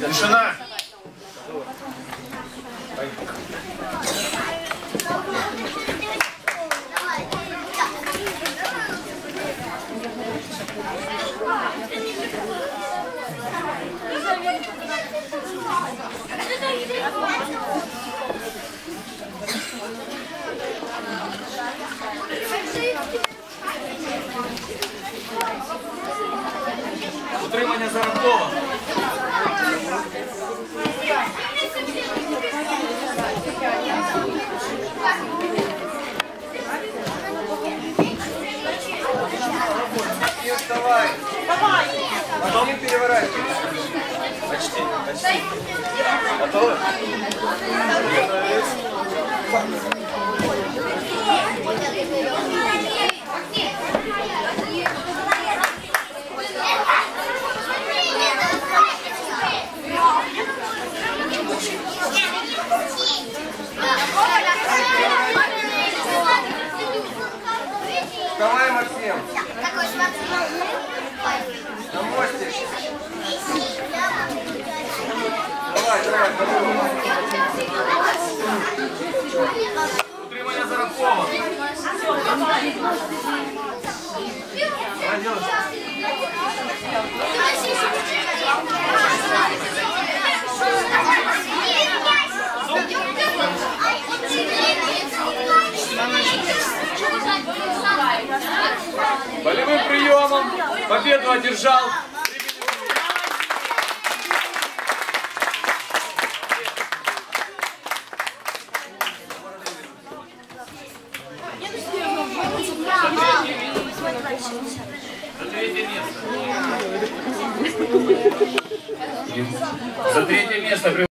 Тишина! Утримання зараховано. Не вставай. Потом не переворачивай. Почти, почти. Готовы? Вставай, Максим. На мостик. Давай, давай, давай. Утримання зараховано. Болевым приемом победу одержал За третье место